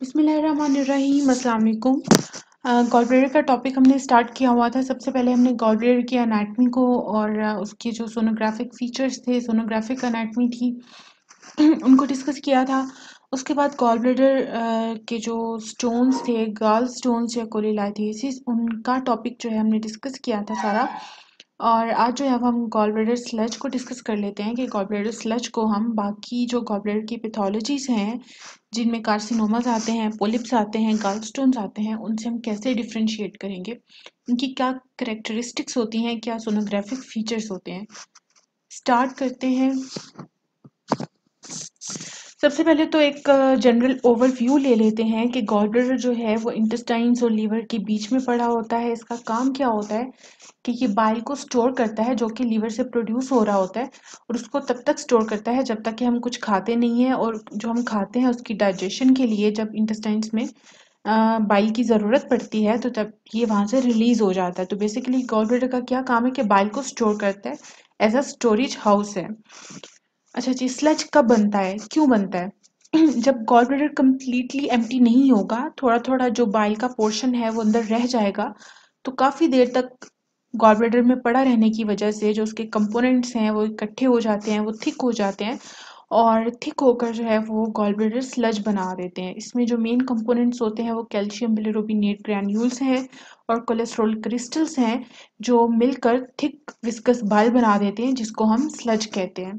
वालेकुम गॉलब्लेडर का टॉपिक हमने स्टार्ट किया हुआ था। सबसे पहले हमने गॉलब्लेडर की अनाटमी को और उसके जो सोनोग्राफिक फीचर्स थे सोनोग्राफिक अनाटमी थी, उनको डिस्कस किया था। उसके बाद गॉल ब्लेडर के जो स्टोन्स थे गाल स्टोन्स या कोलिलाइथिस उनका टॉपिक जो है हमने डिस्कस किया था सारा। और आज जो है हम गॉल ब्लेडर स्लज को डिस्कस कर लेते हैं कि गॉल ब्लेडर स्लज को हम बाकी जो गॉल ब्लेडर की पैथोलॉजीज हैं, जिनमें कार्सिनोमास आते हैं पोलिप्स आते हैं गाल स्टोन्स आते हैं, उनसे हम कैसे डिफ्रेंशिएट करेंगे? उनकी क्या करेक्टरिस्टिक्स होती हैं, क्या सोनोग्राफिक फीचर्स होते हैं? स्टार्ट करते हैं। सबसे पहले तो एक जनरल ओवरव्यू ले लेते हैं कि गॉल ब्लेडर जो है वो इंटेस्टाइन्स और लीवर के बीच में पड़ा होता है। इसका काम क्या होता है कि ये बाइल को स्टोर करता है जो कि लीवर से प्रोड्यूस हो रहा होता है और उसको तब तक स्टोर करता है जब तक कि हम कुछ खाते नहीं हैं और जो हम खाते हैं उसकी डाइजेशन के लिए जब इंटेस्टाइन्स में बाइल की ज़रूरत पड़ती है तो तब ये वहाँ से रिलीज़ हो जाता है। तो बेसिकली गॉल का क्या काम है कि बाइल को स्टोर करता है एज अ स्टोरेज हाउस है। अच्छा जी स्लज कब बनता है? क्यों बनता है? जब गॉल ब्लेडर कम्प्लीटली एम्प्टी नहीं होगा थोड़ा थोड़ा जो बाइल का पोर्शन है वो अंदर रह जाएगा तो काफ़ी देर तक गॉल ब्लेडर में पड़ा रहने की वजह से जो उसके कंपोनेंट्स हैं वो इकट्ठे हो जाते हैं, वो थिक हो जाते हैं और थिक होकर जो है वो गॉल ब्लेडर स्लज बना देते हैं। इसमें जो मेन कंपोनेंट्स होते हैं वो कैल्शियम बिलिरोबिनेट ग्रैन्यूल्स हैं और कोलेस्ट्रॉल क्रिस्टल्स हैं जो मिलकर थिक विस्कस बाल बना देते हैं, जिसको हम स्लज कहते हैं।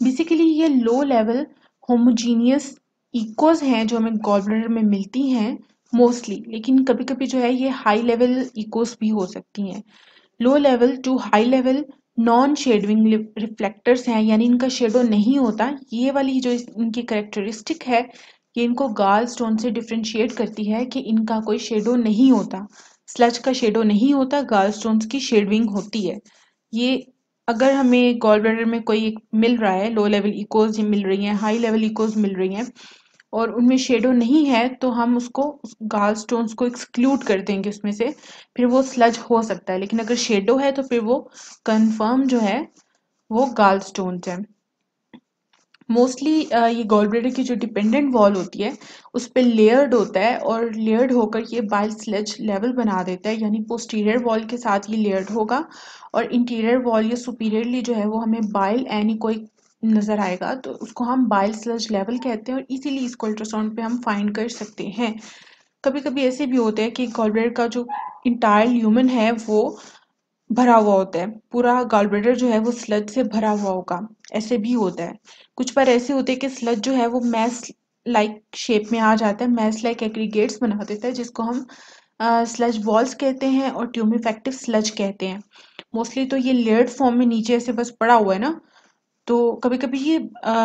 बेसिकली ये लो लेवल होमोजीनियस इकोज हैं जो हमें गॉल ब्लेडर में मिलती हैं मोस्टली लेकिन कभी कभी जो है, ये हाई लेवल इकोस भी हो सकती हैं. Low level to high level non shadowing reflectors हैं, यानी इनका शेडो नहीं होता. ये वाली जो इनकी करेक्टरिस्टिक है, ये इनको गाल स्टोन से डिफ्रेंशिएट करती है कि इनका कोई शेडो नहीं होता. स्लज का शेडो नहीं होता गाल स्टोन्स की शेडविंग होती है. ये अगर हमें गॉल ब्लैडर में कोई मिल रहा है लो लेवल इकोज मिल रही हैं हाई लेवल इकोज मिल रही हैं, और उनमें शेडो नहीं है तो हम उसको, उस गाल स्टोन्स को एक्सक्लूड कर देंगे उसमें से, फिर वो स्लज हो सकता है। लेकिन अगर शेडो है तो फिर वो कन्फर्म जो है, वो गाल स्टोन्स है। मोस्टली ये गॉल ब्लेडर की जो डिपेंडेंट वॉल होती है उस पर लेयर्ड होता है और लेयर्ड होकर ये बाइल स्लेज लेवल बना देता है, यानी पोस्टीरियर वॉल के साथ ये लेयर्ड होगा और इंटीरियर वॉल या सुपीरियरली जो है वो हमें बाइल एनी कोई नज़र आएगा तो उसको हम बाइल स्लज लेवल कहते हैं और इसीलिए इसको अल्ट्रासाउंड पे हम फाइंड कर सकते हैं। कभी कभी ऐसे भी होते हैं कि गॉलब्लेडर का जो इंटायर ल्यूमन है वो भरा हुआ होता है, पूरा गॉलब्लेडर जो है वो स्लज से भरा हुआ होगा। ऐसे भी होता है। कुछ बार ऐसे होते हैं कि स्लज जो है वो मैस लाइक शेप में आ जाता है मैस लाइक एग्रीगेट्स बना देता है जिसको हम स्लज uh, बॉल्स कहते हैं और ट्यूम इफ़ेक्टिव स्लज कहते हैं। मोस्टली तो ये लेयर्ड फॉर्म में नीचे ऐसे बस पड़ा हुआ है ना तो कभी कभी ये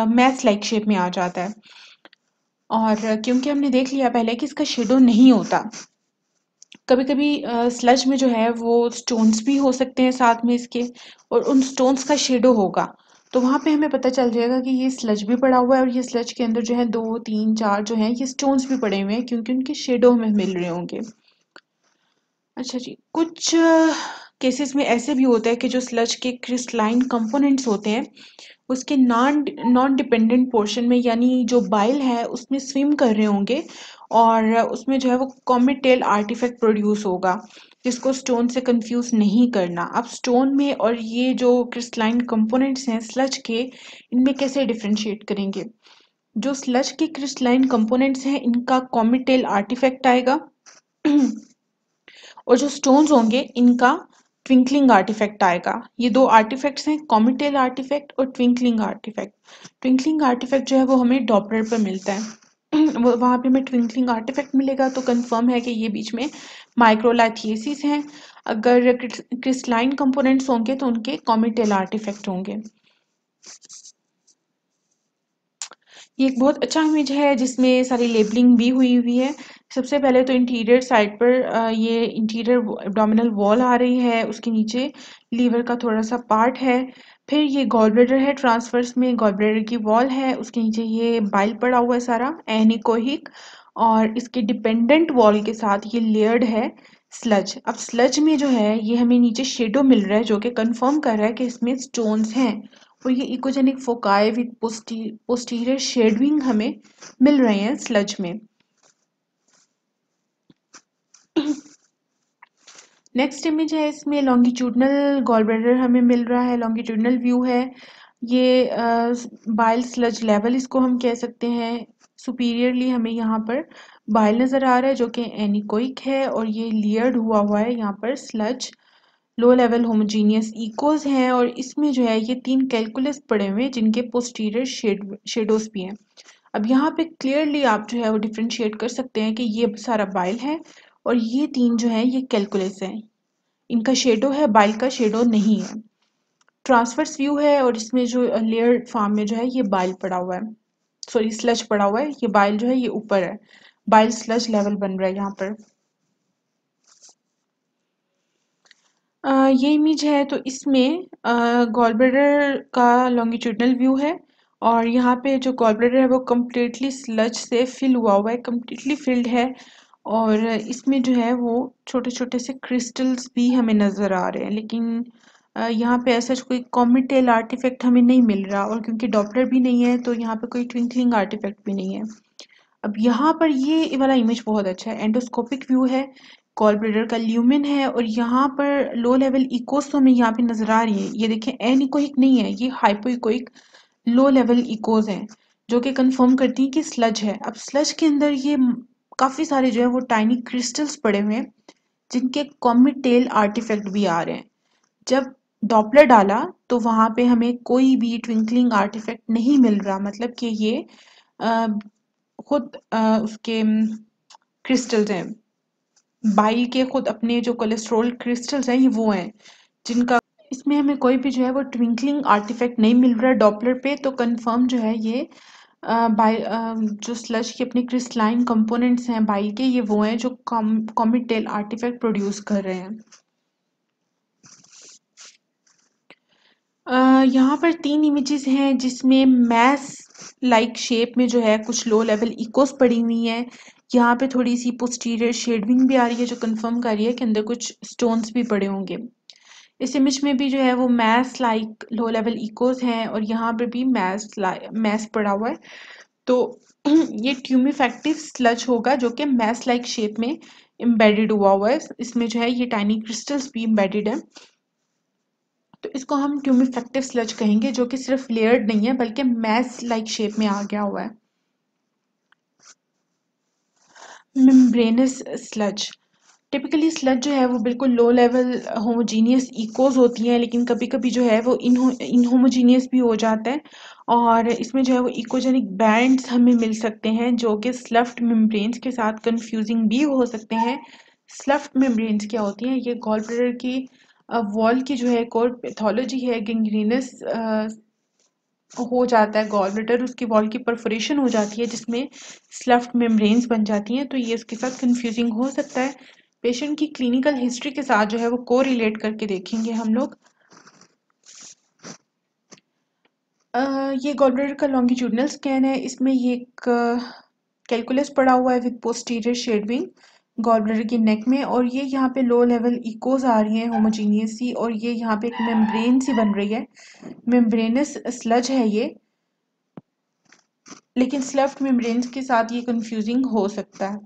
मैथ लाइक शेप में आ जाता है। और क्योंकि हमने देख लिया पहले कि इसका शेडो नहीं होता कभी कभी स्लज में जो है वो स्टोन्स भी हो सकते हैं साथ में इसके और उन स्टोन्स का शेडो होगा। तो वहाँ पे हमें पता चल जाएगा कि ये स्लज भी पड़ा हुआ है और ये स्लज के अंदर जो है दो, तीन, चार जो है, ये स्टोन्स भी पड़े हुए हैं क्योंकि उनके शेडो हमें मिल रहे होंगे। अच्छा जी, कुछ केसेस में ऐसे भी होता है कि जो स्लज के क्रिस्टलाइन कंपोनेंट्स होते हैं, उसके नॉन नॉन डिपेंडेंट पोर्शन में, यानी जो बाइल है, उसमें स्विम कर रहे होंगे और उसमें जो है वो कॉमिटेल आर्टिफैक्ट प्रोड्यूस होगा। जिसको स्टोन से कंफ्यूज नहीं करना। अब स्टोन में और ये जो क्रिस्टलाइन कंपोनेंट्स हैं स्लज के, इनमें कैसे डिफ्रेंशिएट करेंगे? जो स्लज के क्रिस्टलाइन कंपोनेंट्स हैं, इनका कॉमिटेल आर्टिफैक्ट आएगा। और जो स्टोन्स होंगे, इनका ट्विंकलिंग आर्टिफैक्ट आएगा। ये दो आर्टिफैक्ट्स हैं कॉमिटेल आर्टिफैक्ट और ट्विंकलिंग आर्टिफैक्ट ट्विंकलिंग आर्टिफैक्ट जो है, वो हमें डॉपलर पर मिलता है। वहाँ पे हमें ट्विंकलिंग आर्टिफैक्ट मिलेगा तो कंफर्म है कि ये बीच में माइक्रोलाथियसिस हैं। अगर क्रिस्टलाइन कंपोनेंट्स होंगे तो उनके कॉमिटेल आर्टिफैक्ट होंगे। ये एक बहुत अच्छा इमेज है जिसमें सारी लेबलिंग भी हुई हुई है। सबसे पहले तो इंटीरियर साइड पर ये इंटीरियर एब्डोमिनल वॉल आ रही है, उसके नीचे लीवर का थोड़ा सा पार्ट है। फिर ये गॉल ब्लेडर है ट्रांसफर्स में गॉल ब्लेडर की वॉल है, उसके नीचे ये बाइल पड़ा हुआ है सारा एनिकोहिक और इसके डिपेंडेंट वॉल के साथ ये लेयर्ड है स्लज अब स्लज में जो है, ये हमें नीचे शेडो मिल रहा है, जो कि कंफर्म कर रहा है कि इसमें स्टोन्स हैं। और ये echogenic foci with posterior shadowing हमें मिल रहे हैं स्लज में। नेक्स्ट इमेज है इसमें लॉन्गिट्यूडनल गॉलब्रेडर हमें मिल रहा है लॉन्गिट्यूडनल व्यू है। ये बाइल स्लज लेवल इसको हम कह सकते हैं। सुपीरियरली हमें यहाँ पर बाइल नज़र आ रहा है जो कि एनिकोइक है और ये लियर्ड हुआ हुआ है यहाँ पर sludge low level homogeneous echoes हैं और इसमें जो है ये तीन कैलकुलस पड़े हुए हैं जिनके पोस्टीरियर शेड शेडोज भी हैं। अब यहाँ पे क्लियरली आप जो है वो डिफ्रेंशिएट कर सकते हैं कि ये सारा बाइल है और ये तीन जो है ये कैलकुलस हैं। इनका शेडो है बाइल का शेडो नहीं है। ट्रांसफर्स व्यू है और इसमें जो लेयर फार्म में जो है ये बाइल पड़ा हुआ है। सॉरी स्लज पड़ा हुआ है। ये बाइल जो है ये ऊपर है। बाइल स्लज लेवल बन रहा है यहाँ पर। ये इमेज है तो इसमें गॉलब्लेडर का लॉन्गिट्यूडनल व्यू है और यहाँ पे जो गॉलब्लेडर है, वो कम्प्लीटली स्लज से फिल हुआ हुआ है कम्प्लीटली फिल्ड है और इसमें जो है, वो छोटे छोटे से क्रिस्टल्स भी हमें नज़र आ रहे हैं। लेकिन यहाँ पे ऐसा कोई कॉमिटेल आर्टिफैक्ट हमें नहीं मिल रहा और क्योंकि डॉपलर भी नहीं है तो यहाँ पे कोई ट्विंकलिंग आर्टिफैक्ट भी नहीं है। अब यहाँ पर ये वाला इमेज बहुत अच्छा है एंडोस्कोपिक व्यू है कॉल का ल्यूमिन है और यहाँ पर लो लेवल इकोस तो हमें यहाँ पे नज़र आ रही है। ये देखें एन इकोइक नहीं है ये hypo echoic low level echoes हैं जो कि कंफर्म करती हैं कि स्लज है। अब स्लज के अंदर ये काफ़ी सारे जो है वो टाइनी क्रिस्टल्स पड़े हुए हैं जिनके कॉमिटेल आर्टिफैक्ट भी आ रहे हैं। जब डॉपलर डाला तो वहाँ पे हमें कोई भी ट्विंकलिंग आर्टिफैक्ट नहीं मिल रहा मतलब कि ये आ, खुद आ, उसके क्रिस्टल्स हैं। बाइल के खुद अपने जो कोलेस्ट्रॉल क्रिस्टल्स हैं, ये वो हैं, जिनका इसमें हमें कोई भी जो है वो ट्विंकलिंग आर्टिफैक्ट नहीं मिल रहा है डॉपलर पे तो कंफर्म जो है ये बाई जो स्लज के अपने क्रिस्टलाइन कंपोनेंट्स हैं बाइल के, ये वो हैं जो कॉम कॉमिटेल आर्टिफैक्ट प्रोड्यूस कर रहे हैं। यहाँ पर तीन इमेजेस हैं जिसमें मैस लाइक शेप में जो है कुछ लो लेवल इकोस पड़ी हुई हैं यहाँ पे थोड़ी सी पोस्टीरियर शेडविंग भी आ रही है जो कंफर्म कर रही है कि अंदर कुछ स्टोन्स भी पड़े होंगे। इस इमेज में भी जो है वो mass like low level echoes हैं और यहाँ पर भी मैस मैस पड़ा हुआ है। तो ये ट्यूमिफेक्टिव स्लज होगा जो कि मैस लाइक शेप में एम्बेडेड हुआ हुआ है। इसमें जो है ये टाइनी क्रिस्टल्स भी एम्बेडेड है। तो इसको हम ट्यूमिफेक्टिव स्लज कहेंगे जो कि सिर्फ़ लेयर्ड नहीं है, बल्कि मैस लाइक शेप में आ गया हुआ है। मेम्ब्रेनस स्लज टिपिकली स्लज जो है वो बिल्कुल लो लेवल होमोजीनियस इकोज होती हैं, लेकिन कभी कभी जो है वो इन इनहोमोजीनियस भी हो जाता है और इसमें जो है वो इकोजेनिक बैंड्स हमें मिल सकते हैं जो कि स्लफ्ट मेम्ब्रेन्स के साथ कंफ्यूजिंग भी हो सकते हैं। स्लफ्ट मेम्ब्रेन्स क्या होती हैं? ये गॉल की वॉल की जो है एक और पैथोलॉजी है गेंग्रीनस हो जाता है गॉल ब्लेडर उसकी वॉल की परफोरेशन हो जाती है, जिसमें स्लफ्ट मेम्ब्रेन्स बन जाती हैं तो ये उसके साथ कंफ्यूजिंग हो सकता है। पेशेंट की क्लिनिकल हिस्ट्री के साथ जो है वो को रिलेट करके देखेंगे हम लोग। ये गॉलब्लेडर का लॉन्गिट्यूडनल स्कैन है, इसमें ये एक कैलकुलस पड़ा हुआ है विद पोस्टीरियर शेडविंग गॉल के नेक में और ये यहाँ पे लो लेवल इकोज आ रही हैं होमोजीनियस सी और ये यहाँ पे एक मेम्ब्रेन सी बन रही है। मेम्ब्रेनस स्लज है ये। लेकिन स्लेफ्ट मेम्ब्रेन्स के साथ ये कंफ्यूजिंग हो सकता है।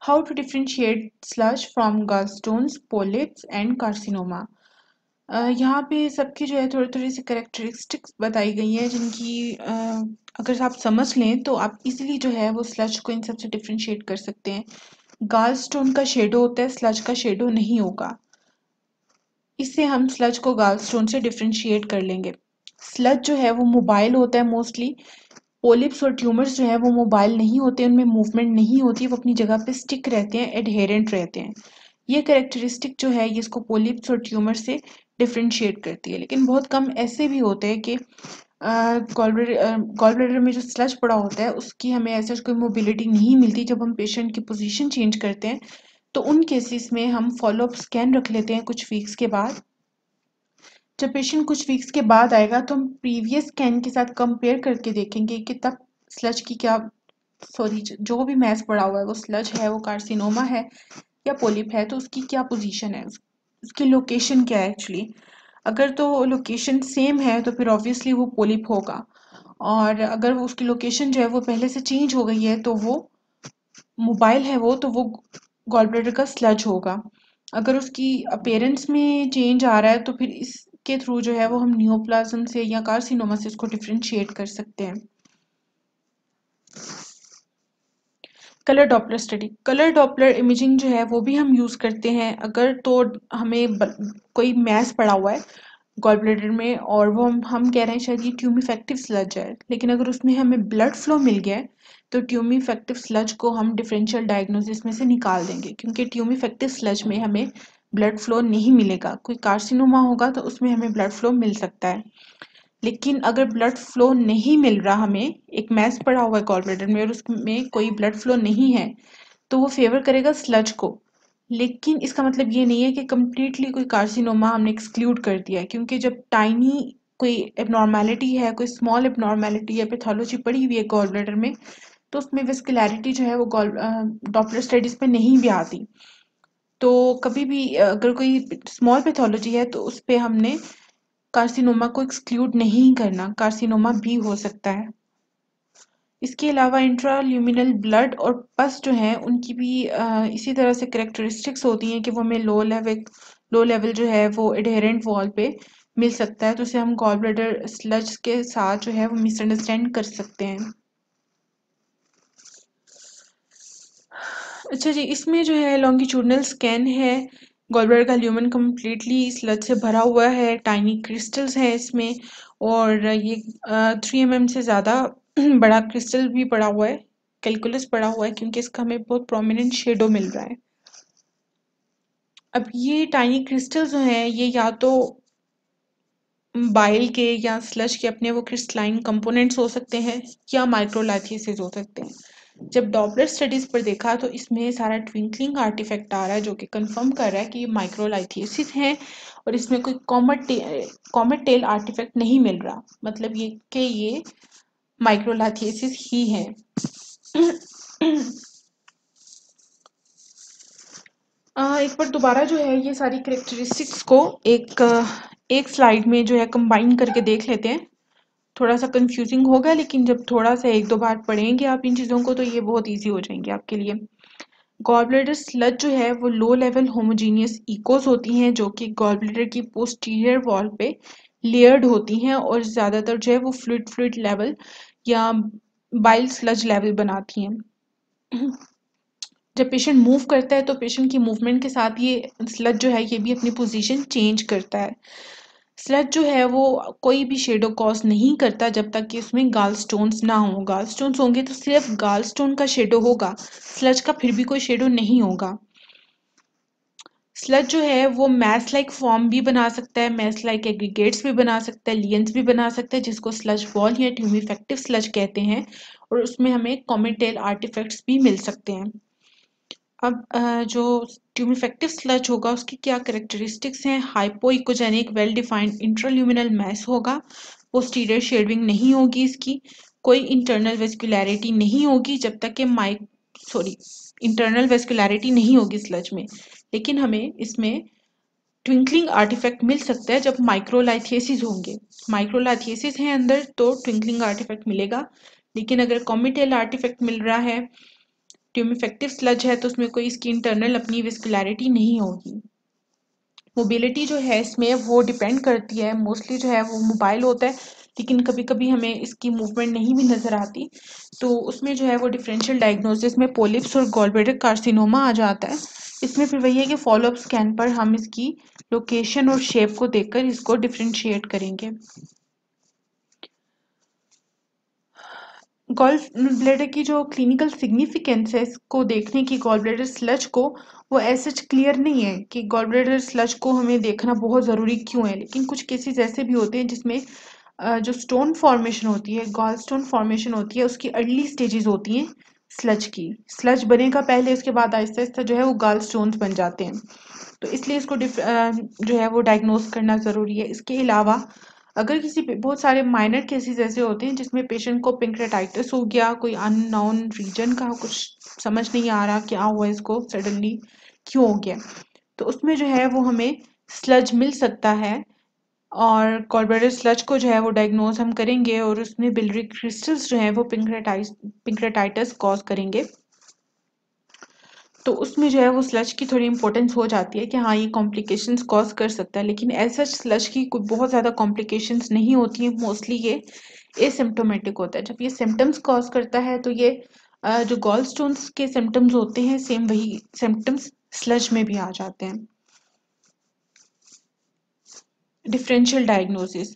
How to differentiate sludge from gallstones polyps and यहाँ पे सबकी जो है थोड़ी थोड़ी सी करेक्टरिस्टिक्स बताई गई हैं, जिनकी अगर आप समझ लें तो आप इजीली जो है वो स्लज को इन सबसे डिफ्रेंशिएट कर सकते हैं। गाल स्टोन का शेडो होता है स्लज का शेडो नहीं होगा। इससे हम स्लज को गाल स्टोन से डिफ्रेंशिएट कर लेंगे। स्लज जो है वो मोबाइल होता है मोस्टली पोलिप्स और ट्यूमर्स जो है वो मोबाइल नहीं होते, उनमें मूवमेंट नहीं होती, वो अपनी जगह पे स्टिक रहते हैं एडहेरेंट रहते हैं। ये करेक्टरिस्टिक जो है, ये इसको पोलिप्स और ट्यूमर से डिफ्रेंशिएट करती है। लेकिन बहुत कम ऐसे भी होते हैं कि गॉल ब्लेडर में जो स्लच पड़ा होता है, उसकी हमें ऐसा कोई मोबिलिटी नहीं मिलती जब हम पेशेंट की पोजीशन चेंज करते हैं। तो उन केसेस में हम फॉलोअप स्कैन रख लेते हैं कुछ वीक्स के बाद। जब पेशेंट कुछ वीक्स के बाद आएगा तो हम प्रीवियस स्कैन के साथ कंपेयर करके देखेंगे कि तब स्लज की क्या सॉरी जो भी मैस पड़ा हुआ है, वो स्लज है, वो कार्सिनोमा है या पोलिप है तो उसकी क्या पोजीशन है उसकी लोकेशन क्या है एक्चुअली अगर तो लोकेशन सेम है तो फिर ऑब्वियसली वो पोलिप होगा। और अगर उसकी लोकेशन जो है, वो पहले से चेंज हो गई है तो वो मोबाइल है वो तो वो गॉल ब्लैडर का स्लज होगा। अगर उसकी अपेरेंस में चेंज आ रहा है तो फिर इसके थ्रू जो है, वो हम न्यूप्लाज्म से या कार्सिनोमा से इसको डिफ्रेंशिएट कर सकते हैं। Colour Doppler study colour Doppler imaging जो है, वो भी हम यूज़ करते हैं। अगर तो हमें कोई मैस पड़ा हुआ है गॉल ब्लैडर में और वो हम हम कह रहे हैं शायद ये ट्यूमिफेक्टिव स्लज है। लेकिन अगर उसमें हमें ब्लड फ्लो मिल गया है तो ट्यूमिफेक्टिव स्लज को हम डिफरेंशियल डायग्नोसिस में से निकाल देंगे। क्योंकि ट्यूमिफेक्टिव स्लज में हमें ब्लड फ्लो नहीं मिलेगा। कोई कार्सिनोमा होगा तो उसमें हमें ब्लड फ्लो मिल सकता है। लेकिन अगर ब्लड फ्लो नहीं मिल रहा हमें, एक मैस पड़ा हुआ है गॉल में और उसमें कोई ब्लड फ्लो नहीं है तो वो फेवर करेगा स्लज को। लेकिन इसका मतलब ये नहीं है कि कम्प्लीटली कोई कार्सिनोमा हमने एक्सक्लूड कर दिया है, क्योंकि जब टाइनी कोई एबनॉर्मेलिटी है, कोई स्मॉल एबनॉर्मेलिटी या पैथोलॉजी पड़ी हुई है गॉल में तो उसमें विस्कुलरिटी जो है वो गॉल डॉपलर स्टडीज़ पे नहीं भी आती। तो कभी भी अगर कोई स्मॉल पैथोलॉजी है तो उस पर हमने कार्सिनोमा को एक्सक्लूड नहीं करना कार्सिनोमा भी हो सकता है। इसके अलावा इंट्राल्यूमिनल ब्लड और पस जो है, उनकी भी इसी तरह से करेक्टरिस्टिक्स होती हैं कि वो हमें लो लेवल लो लेवल जो है वो एडहेरेंट वॉल पे मिल सकता है तो उसे हम गॉल ब्लडर स्लज के साथ जो है वो मिसअंडरस्टैंड कर सकते हैं। अच्छा जी, इसमें जो है लॉन्गिट्यूडनल स्कैन है गॉलब्लैडर का ल्यूमन कम्प्लीटली स्लज से भरा हुआ है टाइनी क्रिस्टल्स हैं इसमें, और ये थ्री एम एम से ज़्यादा बड़ा क्रिस्टल भी पड़ा हुआ है कैलकुलस पड़ा हुआ है, क्योंकि इसका हमें बहुत प्रोमिनेंट शेडो मिल रहा है। अब ये टाइनी क्रिस्टल जो हैं, ये या तो बाइल के या स्लज के अपने वो क्रिस्टलाइन कंपोनेंट्स हो सकते हैं, या माइक्रोलाइथियसिस हो सकते हैं। जब डॉपलर स्टडीज़ पर देखा तो इसमें सारा ट्विंकलिंग आर्टिफैक्ट आ रहा है, जो कि कंफर्म कर रहा है कि ये माइक्रोलाइथियसिस है और इसमें कोई कॉमट कॉमट टेल आर्टिफैक्ट नहीं मिल रहा। मतलब ये कि ये माइक्रोलाइथियसिस ही है। एक बार दोबारा जो है ये सारी करेक्टरिस्टिक्स को एक एक स्लाइड में जो है कंबाइन करके देख लेते हैं। थोड़ा सा कंफ्यूजिंग होगा लेकिन जब थोड़ा सा एक दो बार पढ़ेंगे आप इन चीज़ों को तो ये बहुत ईजी हो जाएँगे आपके लिए। गॉल ब्लेडर स्लज जो है, वो लो लेवल होमोजीनियस इकोस होती हैं, जो कि गॉल ब्लेडर की पोस्टीरियर वॉल पे लेयर्ड होती हैं और ज़्यादातर जो है, वो फ्लूड फ्लूड लेवल या बाइल स्लज लेवल बनाती हैं। जब पेशेंट मूव करता है तो पेशेंट की मूवमेंट के साथ ये स्लज जो है, ये भी अपनी पोजीशन चेंज करता है। स्लज जो है वो कोई भी शेडो कॉज नहीं करता जब तक कि उसमें गाल स्टोन्स ना हो। गाल स्टोन्स होंगे तो सिर्फ़ गाल स्टोन का शेडो होगा स्लज का फिर भी कोई शेडो नहीं होगा। स्लज जो है वो मैथ लाइक फॉर्म भी बना सकता है मैस लाइक एग्रीगेट्स भी बना सकता है लियंस भी बना सकता है, जिसको स्लज बॉल या ट्यूमिफेक्टिव स्लज कहते हैं, और उसमें हमें कॉमेटेल आर्टिफैक्ट्स भी मिल सकते हैं। अब जो ट्यूमिफेक्टिव स्लच होगा, उसकी क्या करेक्टरिस्टिक्स हैं? Hypoechogenic well defined intraluminal mass होगा। पोस्टीरियर शेडविंग नहीं होगी इसकी। कोई इंटरनल वेस्कुलरिटी नहीं होगी जब तक कि माइक सॉरी इंटरनल वेस्कुलरिटी नहीं होगी स्लच में। लेकिन हमें इसमें ट्विंकलिंग आर्टिफैक्ट मिल सकता है जब माइक्रोलाइथियसिस होंगे। माइक्रोलाइथियसिस हैं अंदर तो ट्विंकलिंग आर्टिफैक्ट मिलेगा। लेकिन अगर कॉमिटेल आर्टिफैक्ट मिल रहा है ट्यूमिफेक्टिव स्लज है तो उसमें कोई इसकी इंटरनल अपनी विस्कुलरिटी नहीं होगी। मोबिलिटी जो है, इसमें वो डिपेंड करती है। मोस्टली जो है, वो मोबाइल होता है, लेकिन कभी कभी हमें इसकी मूवमेंट नहीं भी नज़र आती। तो उसमें जो है, वो डिफरेंशियल डायग्नोसिस में पोलिप्स और गॉलब्लेडर कार्सिनोमा आ जाता है। इसमें फिर वही है कि फॉलोअप स्कैन पर हम इसकी लोकेशन और शेप को देखकर इसको डिफ्रेंशिएट करेंगे। गॉल ब्लेडर की जो क्लिनिकल सिग्निफिकेंस है, इसको देखने की गॉल ब्लेडर स्लज को, वो ऐसे क्लियर नहीं है कि गॉल ब्लेडर स्लज को हमें देखना बहुत ज़रूरी क्यों है, लेकिन कुछ केसेस ऐसे भी होते हैं जिसमें जो स्टोन फॉर्मेशन होती है गॉल स्टोन फॉर्मेशन होती है, उसकी अर्ली स्टेजेस होती हैं स्लज की। स्लज बनेगा पहले, उसके बाद आहिस्ता आहिस्ता जो है वो गाल स्टोन्स बन जाते हैं। तो इसलिए इसको जो है वो डायग्नोस करना ज़रूरी है। इसके अलावा अगर किसी बहुत सारे माइनर केसेस ऐसे होते हैं जिसमें पेशेंट को पिंक्रेटाइटिस हो गया, कोई अननोन रीजन का कुछ समझ नहीं आ रहा क्या हुआ इसको सडनली क्यों हो गया? तो उसमें जो है वो हमें स्लज मिल सकता है और कॉलब्रेडर स्लज को जो है वो डायग्नोज हम करेंगे और उसमें बिलरी क्रिस्टल्स जो है वो पिंक्रेटाइज पिंक्रेटाइटिस कॉज करेंगे। तो उसमें जो है वो स्लच की थोड़ी इंपॉर्टेंस हो जाती है कि हाँ ये कॉम्प्लिकेशंस कॉज कर सकता है, लेकिन ऐसा स्लच की कोई बहुत ज़्यादा कॉम्प्लिकेशंस नहीं होती हैं मोस्टली ये एसिम्टोमेटिक होता है। जब ये सिम्टम्स कॉज करता है तो ये जो गॉल स्टोन्स के सिम्टम्स होते हैं सेम वही सिम्टम्स स्लज में भी आ जाते हैं। Differential diagnosis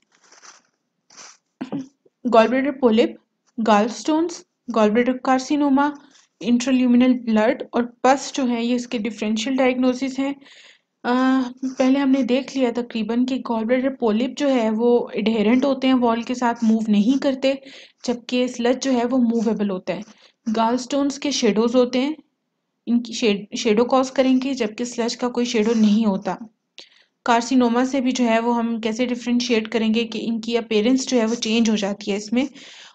gallbladder polyp gall stones gallbladder carcinoma intraluminal blood और पस जो है, ये इसके डिफरेंशियल डायग्नोसिस हैं। पहले हमने देख लिया तकरीबन कि गॉलब्लेडर पोलिप जो है, वो एडहेरेंट होते हैं वॉल के साथ मूव नहीं करते, जबकि स्लज जो है, वो मूवेबल होता है। गाल स्टोन्स के शेडोज होते हैं, इनकी शेड शेडो कॉज करेंगे, जबकि स्लज का कोई शेडो नहीं होता। कार्सिनोमा से भी जो है, वो हम कैसे डिफ्रेंशिएट करेंगे कि इनकी अपेरेंस जो है, वो चेंज हो जाती है इसमें।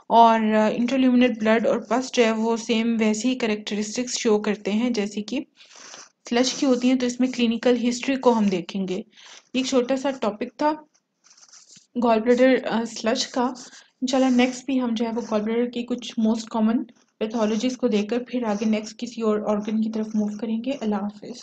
और इंटरल्यूमिनल ब्लड और पस जो है वो सेम वैसे ही करेक्टरिस्टिक्स शो करते हैं, जैसे कि स्लच की होती हैं तो इसमें क्लिनिकल हिस्ट्री को हम देखेंगे। एक छोटा सा टॉपिक था गॉल ब्लडर स्लच का। इंशाल्लाह नेक्स्ट भी हम जो है वो गॉल ब्लडर की कुछ मोस्ट कॉमन पैथोलॉजीज को देखकर फिर आगे नेक्स्ट किसी और ऑर्गन की तरफ़ मूव करेंगे। अल्लाह हाफिज़।